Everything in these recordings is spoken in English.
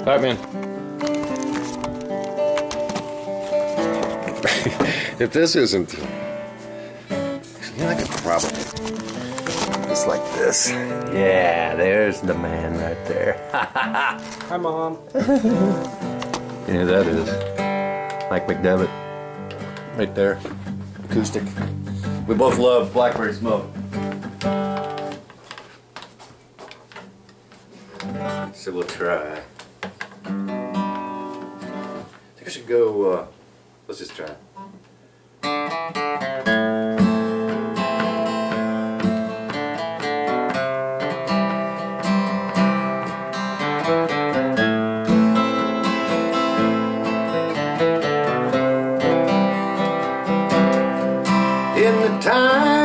All right, man. if this isn't you like a probably Just like this. Yeah, there's the man right there. Hi, Mom. yeah, that is. Mike McDevitt. Right there. Acoustic. We both love Blackberry Smoke. So we'll try. I should go, uh, let's just try. In the time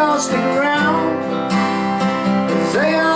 all stick around. Cause they all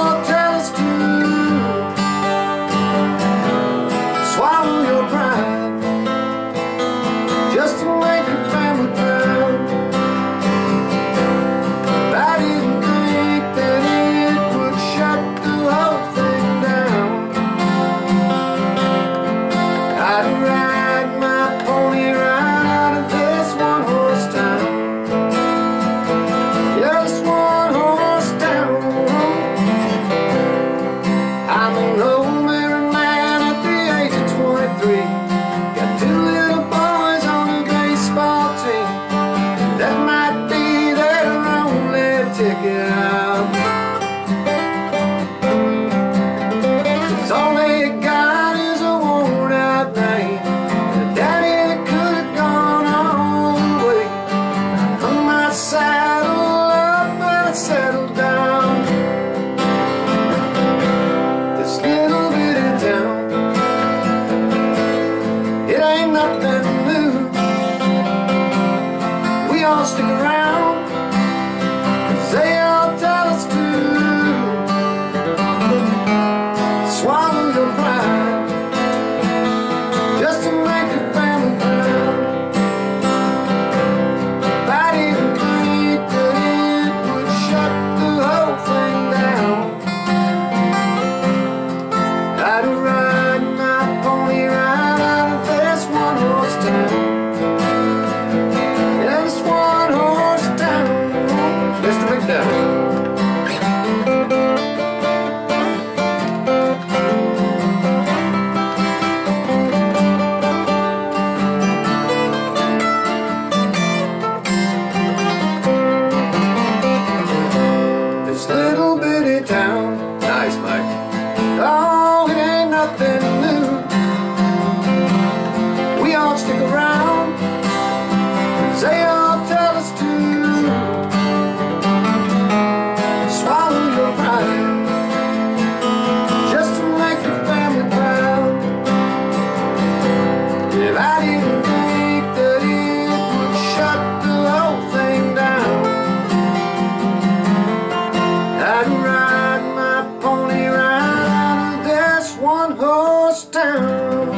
Town.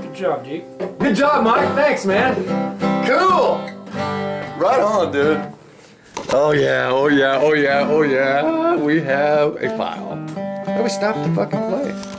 Good job, Jake. Good job, Mike. Thanks, man. Cool. Right on, dude. Oh yeah, oh yeah, oh yeah, oh yeah. We have a file. Let we stop the fucking play.